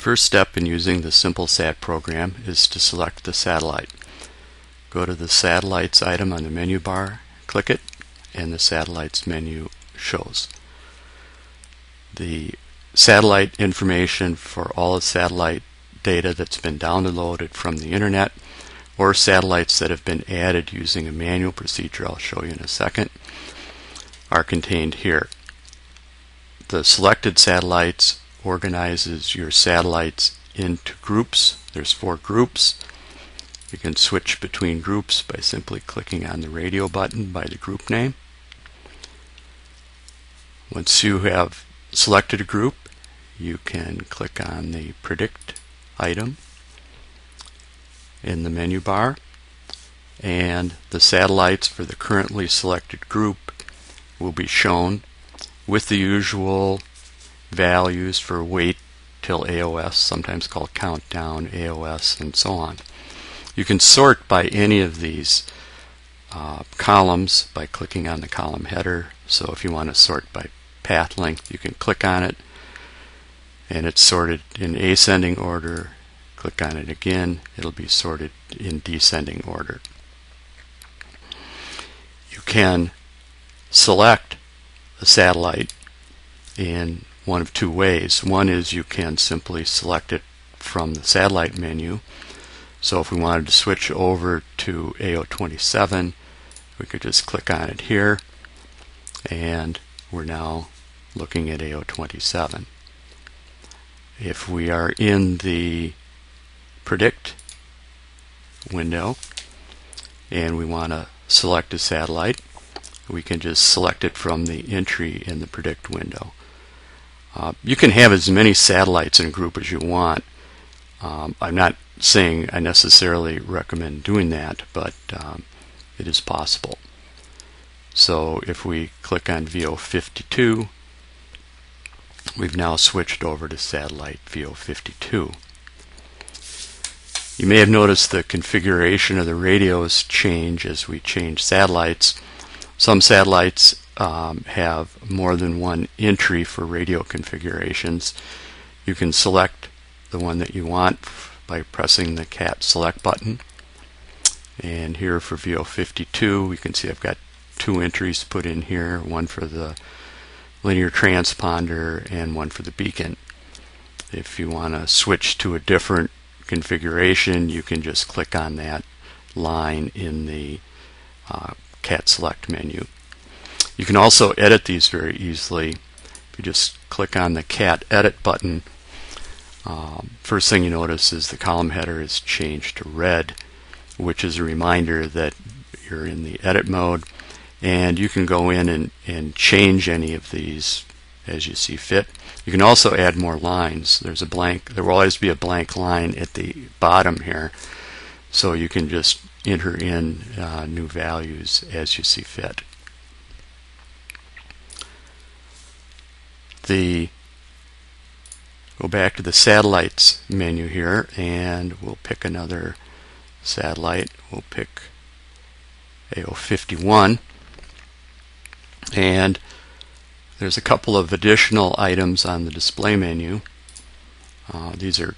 First step in using the SimpleSat program is to select the satellite. Go to the Satellites item on the menu bar, click it, and the Satellites menu shows. The satellite information for all the satellite data that's been downloaded from the internet or satellites that have been added using a manual procedure I'll show you in a second are contained here. The selected satellites organizes your satellites into groups. There's four groups. You can switch between groups by simply clicking on the radio button by the group name. Once you have selected a group, you can click on the predict item in the menu bar and the satellites for the currently selected group will be shown with the usual values for wait till AOS, sometimes called countdown, AOS, and so on. You can sort by any of these uh, columns by clicking on the column header. So if you want to sort by path length, you can click on it and it's sorted in ascending order. Click on it again, it'll be sorted in descending order. You can select a satellite in one of two ways. One is you can simply select it from the satellite menu. So if we wanted to switch over to AO27, we could just click on it here and we're now looking at AO27. If we are in the predict window and we want to select a satellite, we can just select it from the entry in the predict window. Uh, you can have as many satellites in a group as you want. Um, I'm not saying I necessarily recommend doing that, but um, it is possible. So if we click on VO52, we've now switched over to satellite VO52. You may have noticed the configuration of the radios change as we change satellites. Some satellites um, have more than one entry for radio configurations. You can select the one that you want by pressing the cat select button. And here for VO52, we can see I've got two entries put in here, one for the linear transponder and one for the beacon. If you want to switch to a different configuration, you can just click on that line in the uh, cat select menu. You can also edit these very easily. If you just click on the cat edit button, um, first thing you notice is the column header is changed to red, which is a reminder that you're in the edit mode. And you can go in and, and change any of these as you see fit. You can also add more lines. There's a blank, there will always be a blank line at the bottom here. So you can just enter in uh, new values as you see fit. The go back to the satellites menu here and we'll pick another satellite. We'll pick AO51 and there's a couple of additional items on the display menu. Uh, these are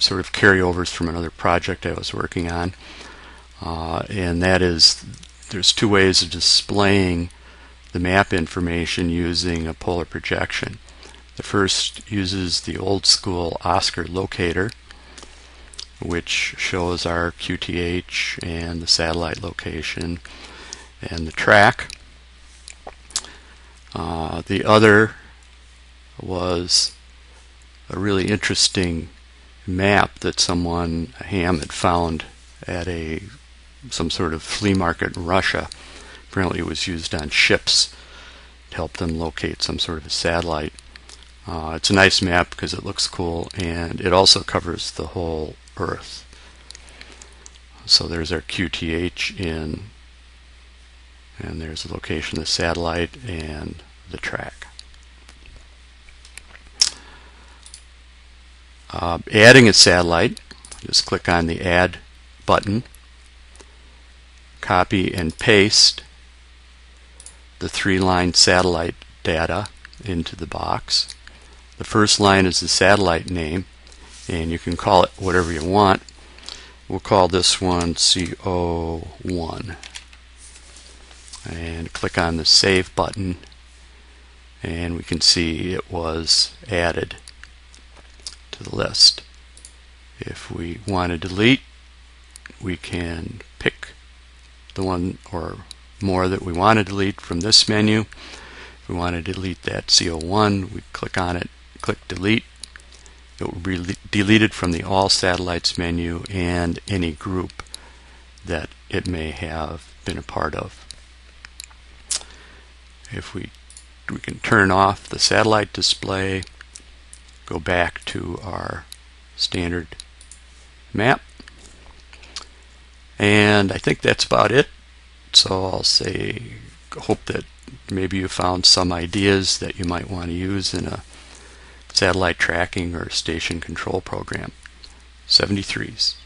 sort of carryovers from another project I was working on uh, and that is there's two ways of displaying the map information using a polar projection. The first uses the old school Oscar locator, which shows our QTH and the satellite location and the track. Uh, the other was a really interesting map that someone, Ham, had found at a some sort of flea market in Russia. Apparently it was used on ships to help them locate some sort of a satellite. Uh, it's a nice map because it looks cool and it also covers the whole Earth. So there's our QTH in and there's the location of the satellite and the track. Uh, adding a satellite, just click on the add button, copy and paste the three line satellite data into the box. The first line is the satellite name, and you can call it whatever you want. We'll call this one CO1 and click on the Save button and we can see it was added to the list. If we want to delete, we can pick the one or more that we want to delete from this menu. If we want to delete that CO1, we click on it, click delete. It will be deleted from the All Satellites menu and any group that it may have been a part of. If we we can turn off the satellite display, go back to our standard map. And I think that's about it. So I'll say, hope that maybe you found some ideas that you might want to use in a satellite tracking or station control program. 73s.